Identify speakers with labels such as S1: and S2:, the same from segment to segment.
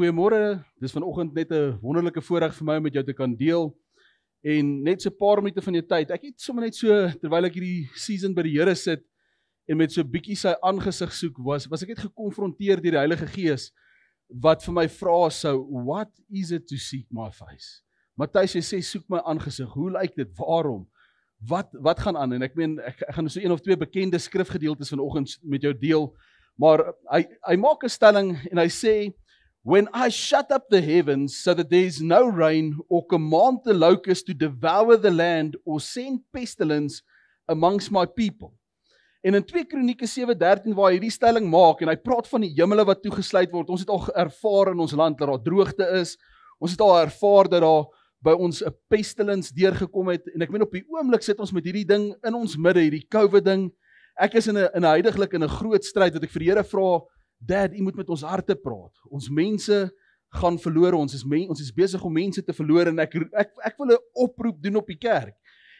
S1: Goeiemôre. Dis vanoggend net 'n wonderlike voorreg vir my om met jou te kan deel en net so 'n paar minute van jou tyd. Ek het sommer net so terwyl ek hierdie season by die Here sit en met so 'n bietjie sy aangesig soek, was was ek net gekonfronteer deur die Heilige Gees wat vir my vra sou, "What is it to seek my face?" Matthys sê soek my aangesig. Hoe lyk dit? Waarom? Wat wat gaan aan? En ek meen ek, ek gaan so een of twee bekende skrifgedeeltes vanoggend met jou deel. Maar hy hy maak 'n stelling en hy sê When I shut up the heavens so that there is no rain, or command the locusts to devour the land, or send pestilence amongst my people. En in 2 Kronieke 7:13 waar hy hierdie stelling maak en hy praat van die hemele wat toegesluit word. Ons het al ervaar in ons land dat daar droogte is. Ons het al ervaar dat daar by ons 'n pestilence deurgekom het en ek meen op die oomblik sit ons met hierdie ding in ons midde, hierdie COVID ding. Ek is in 'n in 'n huidigelik in 'n groot stryd wat ek vir die Here vra Dad, U moet met ons harte praat. Ons mense gaan verlore. Ons is men, ons is besig om mense te verloor en ek ek ek wil 'n oproep doen op die kerk.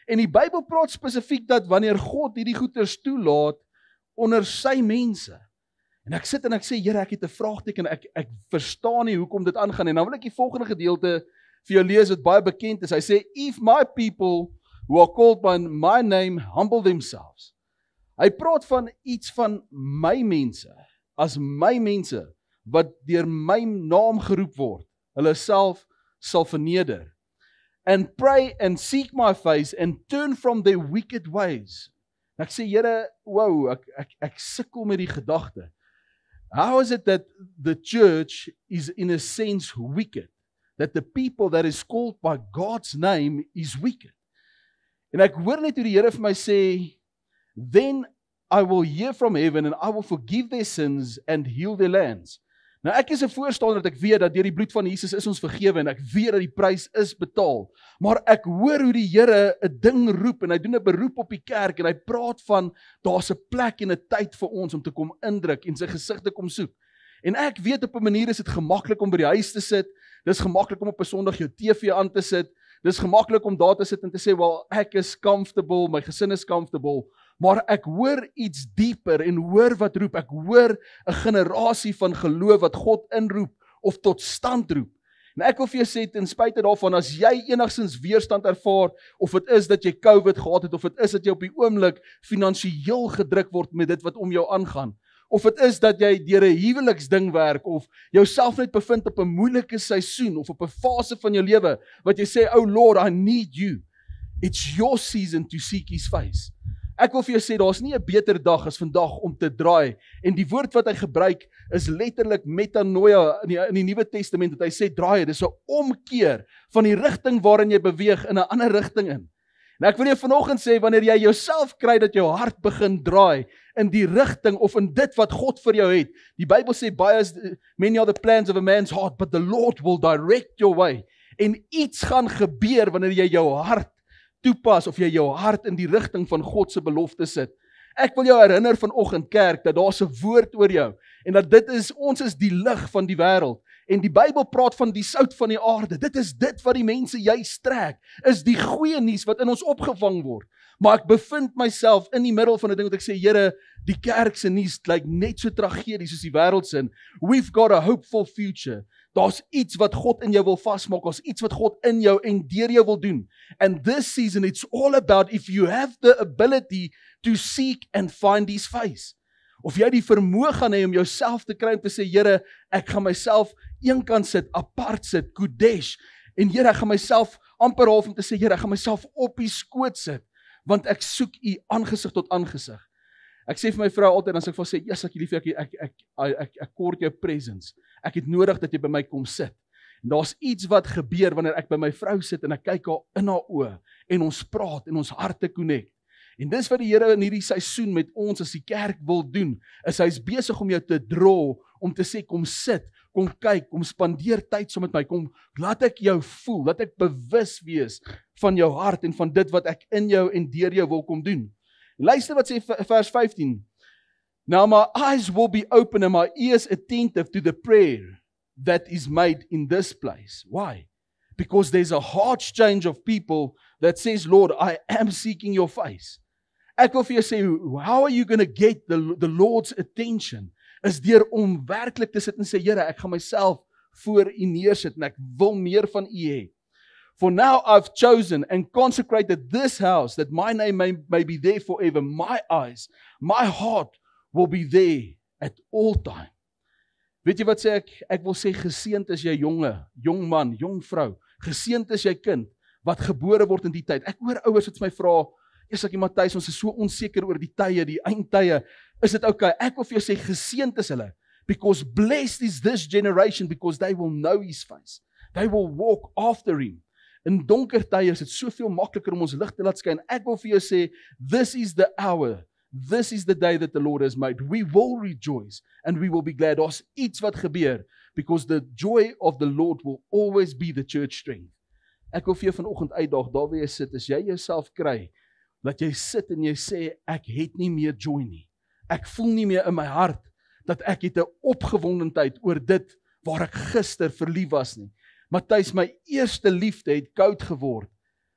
S1: En die Bybel praat spesifiek dat wanneer God hierdie goeters toelaat onder sy mense. En ek sit en ek sê Here, ek het 'n vraagteken. Ek ek verstaan nie hoekom dit aangaan nie. Nou wil ek die volgende gedeelte vir jou lees wat baie bekend is. Hy sê if my people who are called by my name humble themselves. Hy praat van iets van my mense as my mense wat deur my naam geroep word, hulle self sal verneder and pray and seek my face and turn from their wicked ways. En ek sê Here, wow, ek ek ek sukkel met die gedagte. How is it that the church is in a sense wicked? That the people that is called by God's name is wicked. En ek hoor net hoe die Here vir my sê, then I will hear from heaven and I will forgive their sins and heal their lands. Nou ek is 'n voorstander dat ek weet dat deur die bloed van Jesus is ons vergewe en ek weet dat die prys is betaal. Maar ek hoor hoe die Here 'n ding roep en hy doen 'n beroep op die kerk en hy praat van daar's 'n plek en 'n tyd vir ons om te kom indruk en sy gesig te kom soek. En ek weet op 'n manier is dit gemaklik om by die huis te sit. Dis gemaklik om op 'n Sondag jou TV aan te sit. Dis gemaklik om daar te sit en te sê, "Wel, ek is comfortable, my gesin is comfortable." Maar ek hoor iets dieper en hoor wat roep. Ek hoor 'n generasie van geloof wat God inroep of tot stand roep. En ek wil vir jou sê ten spyte daarvan as jy enigsins weerstand ervaar of dit is dat jy COVID gehad het of dit is dat jy op die oomblik finansiëel gedruk word met dit wat om jou aangaan of dit is dat jy deur 'n huweliksding werk of jouself net bevind op 'n moeilike seisoen of op 'n fase van jou lewe wat jy sê oh lord i need you. It's your season to seek his face Ek wil vir jou sê daar's nie 'n beter dag as vandag om te draai en die woord wat hy gebruik is letterlik metanoia in die in die Nuwe Testament wat hy sê draai, dis 'n omkeer van die rigting waarin jy beweeg in 'n ander rigting in. En ek wil jou vanoggend sê wanneer jy jouself kry dat jou hart begin draai in die rigting of in dit wat God vir jou het. Die Bybel sê baie is many are the plans of a man's heart but the Lord will direct your way. En iets gaan gebeur wanneer jy jou hart toepas of jy jou hart in die rigting van God se belofte sit. Ek wil jou herinner vanoggend kerk dat daar 'n woord oor jou en dat dit is ons is die lig van die wêreld en die Bybel praat van die sout van die aarde. Dit is dit wat die mense jy strek, is die goeie nuus wat in ons opgevang word. Maar ek bevind myself in die middel van 'n ding wat ek sê, Here, die kerk se nuus lyk net so tragedies soos die wêreld se. We've got a hopeful future. Daar's iets wat God in jou wil vasmaak, daar's iets wat God in jou en deur jou wil doen. And this season it's all about if you have the ability to seek and find his face. Of jy die vermoë gaan hê om jouself te kry om te sê Here, ek gaan myself eenkant sit, apart sit, Kodesh. En Here, ek gaan myself amper half om te sê Here, ek gaan myself op u skoot sit want ek soek u aangesig tot aangesig. Ek sê vir my vrou altyd as ek vir sê, "Jesus, ek lief ek ek ek ek, ek kort jou presence." Ek het nodig dat jy by my kom sit. En daar's iets wat gebeur wanneer ek by my vrou sit en ek kyk haar in haar oë en ons praat en ons harte connect. En dis wat die Here in hierdie seisoen met ons as die kerk wil doen, is hy's besig om jou te draw om te sê kom sit, kom kyk, kom spandeer tyd saam met my, kom laat ek jou voel, laat ek bewus wees van jou hart en van dit wat ek in jou en deur jou wil kom doen. Luister wat sê vers 15. Now my eyes will be open and my ears attentive to the prayer that is made in this place. Why? Because there's a heart change of people that says, Lord, I am seeking your face. Ek wil vir jou sê, how are you going to get the the Lord's attention? Is deur om werklik te sit en sê, Here, ek gaan myself voor U neersit en ek wil meer van U hê. For now I've chosen and consecrated this house that my name may, may be there forever. My eyes, my heart will be there at all time. Weet jy wat sê ek? Ek wil sê geseënd is jy jonge, jong man, jong vrou. Geseënd is jy kind wat gebore word in die tyd. Ek hoor ouers wat my vra, "Eers ek Matthys, ons is so onseker oor die tye, die eindtye. Is dit oukei?" Okay? Ek wil vir jou sê geseënd is hulle because blessed is this generation because they will know his face. They will walk after him. In donker tye is dit soveel makliker om ons lig te laat skyn. Ek wil vir jou sê, this is the hour This is the day that the Lord has made. We will rejoice and we will be glad. Daar's iets wat gebeur because the joy of the Lord will always be the church strength. Ek wil vir jou vanoggend uitdaag, daar waar jy sit, as jy jouself kry dat jy sit en jy sê ek het nie meer joy nie. Ek voel nie meer in my hart dat ek het 'n opgewondenheid oor dit waar ek gister verlief was nie. Matthys, my eerste liefde het koud geword.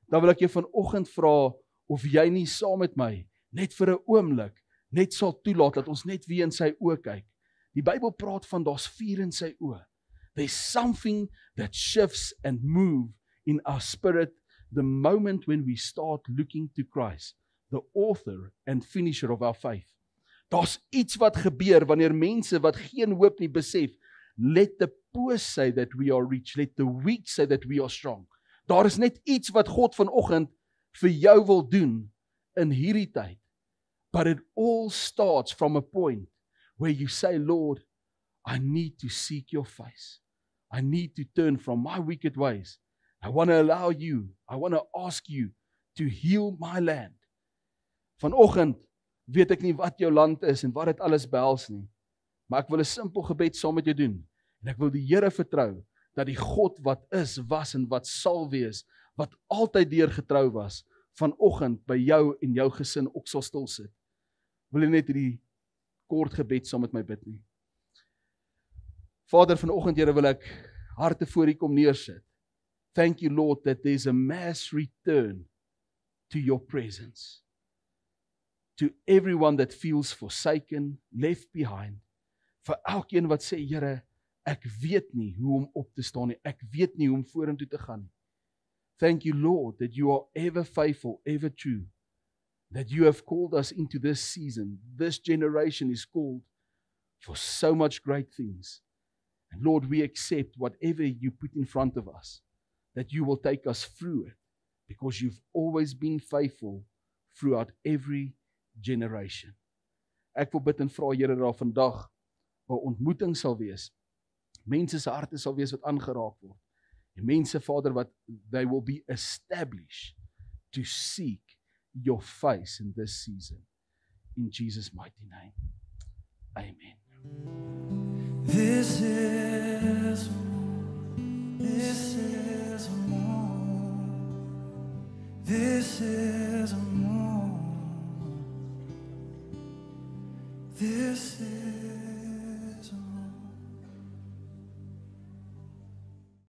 S1: Dan wil ek jou vanoggend vra of jy nie saam met my net vir 'n oomblik net sal toelaat dat ons net weer in sy oë kyk. Die Bybel praat van daar's vuur in sy oë. There's something that shifts and move in our spirit the moment when we start looking to Christ, the author and finisher of our faith. Daar's iets wat gebeur wanneer mense wat geen hoop nie besef, let the poor say that we are rich, let the weak say that we are strong. Daar is net iets wat God vanoggend vir jou wil doen in hierdie tyd. But it all starts from a point where you say, Lord, I need to seek your face. I need to turn from my wicked ways. I want to allow you, I want to ask you to heal my land. Vanoggend weet ek nie wat jou land is en wat dit alles behels nie. Maar ek wil 'n simpel gebed saam met jou doen. En ek wil die Here vertrou dat die God wat is, was en wat sal wees, wat altyd deur getrou was, vanoggend by jou en jou gesin ook sal stil sit wil jy net hierdie kort gebed saam met my bid nie. Vader, vanoggend Here wil ek harte voor U kom neersit. Thank you Lord that there's a mass return to your presence. To everyone that feels forsaken, left behind. Vir elkeen wat sê Here, ek weet nie hoe om op te staan nie. Ek weet nie hoe om vorentoe te gaan nie. Thank you Lord that you are ever faithful, ever true that you have called us into this season. This generation is called for so much great things. And Lord, we accept whatever you put in front of us, that you will take us through it because you've always been faithful throughout every generation. Ek wil bid en vra Here dat vandag 'n ontmoeting sal wees. Mense se harte sal wees wat aangeraak word. En mense Vader wat they will be established to seek your face in this season. In Jesus' mighty name. Amen.
S2: This is